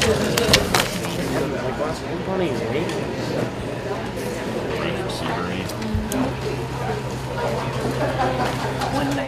Like last funny, right?